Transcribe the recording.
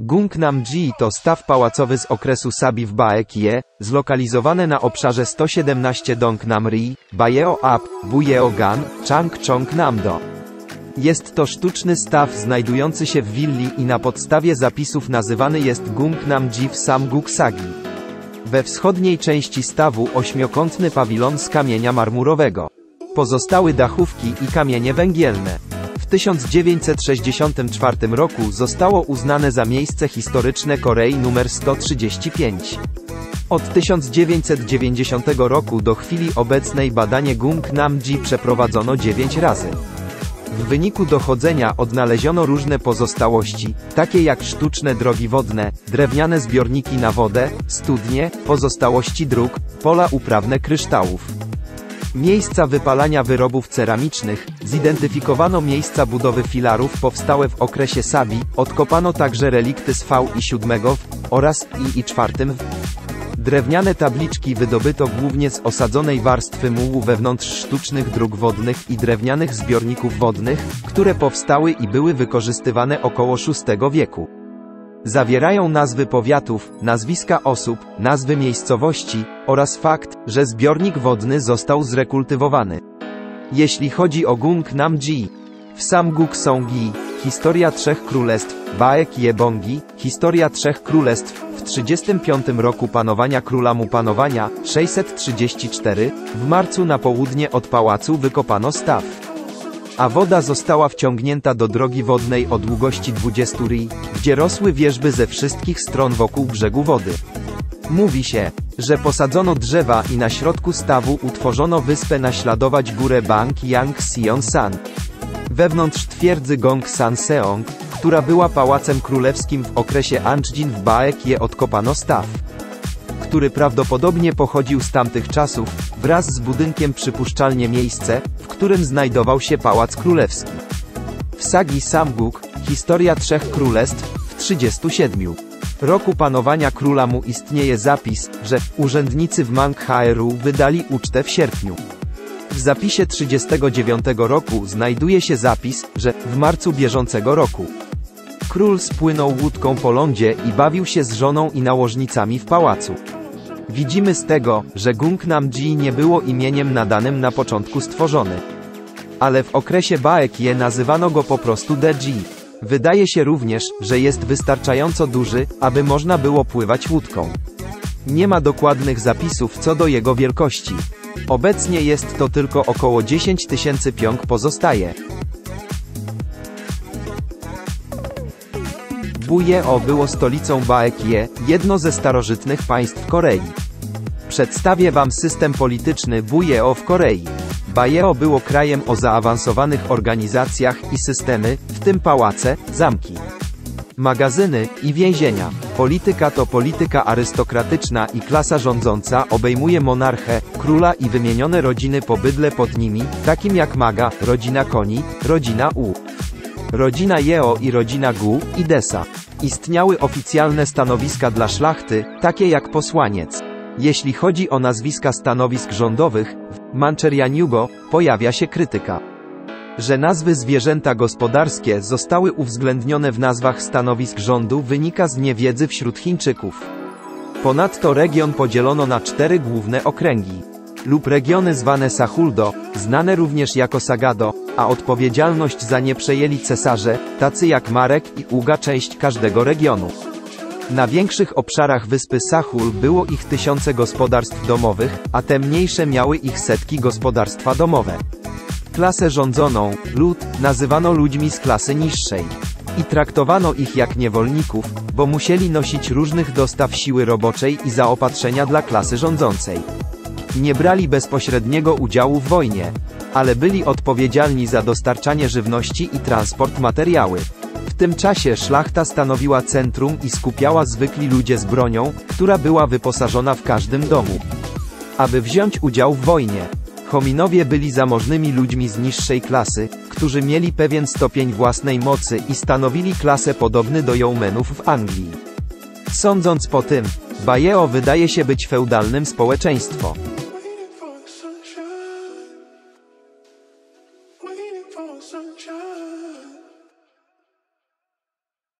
Gungnam-ji to staw pałacowy z okresu Sabi w Baekje, zlokalizowane na obszarze 117 Dongnam-ri, Bajeo-ap, Bujeo-gan, Changchong-namdo. Jest to sztuczny staw znajdujący się w willi i na podstawie zapisów nazywany jest Gungnam-ji w Samguk-sagi. We wschodniej części stawu ośmiokątny pawilon z kamienia marmurowego. Pozostały dachówki i kamienie węgielne. W 1964 roku zostało uznane za miejsce historyczne Korei numer 135. Od 1990 roku do chwili obecnej badanie Gungnam-ji przeprowadzono 9 razy. W wyniku dochodzenia odnaleziono różne pozostałości, takie jak sztuczne drogi wodne, drewniane zbiorniki na wodę, studnie, pozostałości dróg, pola uprawne kryształów. Miejsca wypalania wyrobów ceramicznych, zidentyfikowano miejsca budowy filarów powstałe w okresie Sabi, odkopano także relikty z V i VII w, oraz I i IV w. Drewniane tabliczki wydobyto głównie z osadzonej warstwy mułu wewnątrz sztucznych dróg wodnych i drewnianych zbiorników wodnych, które powstały i były wykorzystywane około VI wieku. Zawierają nazwy powiatów, nazwiska osób, nazwy miejscowości, oraz fakt, że zbiornik wodny został zrekultywowany. Jeśli chodzi o Gung Nam-ji, w Samguk Songgi, Historia Trzech Królestw, Baek Jebongi, Historia Trzech Królestw, w 35 roku panowania króla mu panowania, 634, w marcu na południe od pałacu wykopano staw a woda została wciągnięta do drogi wodnej o długości 20 ri, gdzie rosły wierzby ze wszystkich stron wokół brzegu wody. Mówi się, że posadzono drzewa i na środku stawu utworzono wyspę naśladować górę Bang Yang Sion San. Wewnątrz twierdzy Gong San Seong, która była pałacem królewskim w okresie Anjin w Baek je odkopano staw który prawdopodobnie pochodził z tamtych czasów, wraz z budynkiem przypuszczalnie miejsce, w którym znajdował się Pałac Królewski. W sagi Samguk, historia Trzech Królestw, w 37 roku panowania króla mu istnieje zapis, że urzędnicy w Manghaeru wydali ucztę w sierpniu. W zapisie 39 roku znajduje się zapis, że w marcu bieżącego roku król spłynął łódką po lądzie i bawił się z żoną i nałożnicami w pałacu. Widzimy z tego, że Gungnam-ji nie było imieniem nadanym na początku stworzony. Ale w okresie Baekje nazywano go po prostu Deji. Wydaje się również, że jest wystarczająco duży, aby można było pływać łódką. Nie ma dokładnych zapisów co do jego wielkości. Obecnie jest to tylko około 10 tysięcy piąg pozostaje. Bujeo było stolicą Baekje, jedno ze starożytnych państw Korei. Przedstawię Wam system polityczny Bujeo w Korei. Bajeo było krajem o zaawansowanych organizacjach i systemy, w tym pałace, zamki, magazyny i więzienia. Polityka to polityka arystokratyczna i klasa rządząca obejmuje monarchę, króla i wymienione rodziny po bydle pod nimi, takim jak Maga, rodzina Koni, rodzina U, rodzina Jeo i rodzina Gu i Desa. Istniały oficjalne stanowiska dla szlachty, takie jak posłaniec. Jeśli chodzi o nazwiska stanowisk rządowych, w Mancherianiugo pojawia się krytyka, że nazwy zwierzęta gospodarskie zostały uwzględnione w nazwach stanowisk rządu wynika z niewiedzy wśród Chińczyków. Ponadto region podzielono na cztery główne okręgi lub regiony zwane Sahuldo, znane również jako Sagado, a odpowiedzialność za nie przejęli cesarze, tacy jak Marek i Uga część każdego regionu. Na większych obszarach wyspy Sahul było ich tysiące gospodarstw domowych, a te mniejsze miały ich setki gospodarstwa domowe. Klasę rządzoną, lud, nazywano ludźmi z klasy niższej. I traktowano ich jak niewolników, bo musieli nosić różnych dostaw siły roboczej i zaopatrzenia dla klasy rządzącej. Nie brali bezpośredniego udziału w wojnie, ale byli odpowiedzialni za dostarczanie żywności i transport materiały. W tym czasie szlachta stanowiła centrum i skupiała zwykli ludzie z bronią, która była wyposażona w każdym domu. Aby wziąć udział w wojnie, Hominowie byli zamożnymi ludźmi z niższej klasy, którzy mieli pewien stopień własnej mocy i stanowili klasę podobny do Yeomenów w Anglii. Sądząc po tym, Bajeo wydaje się być feudalnym społeczeństwo.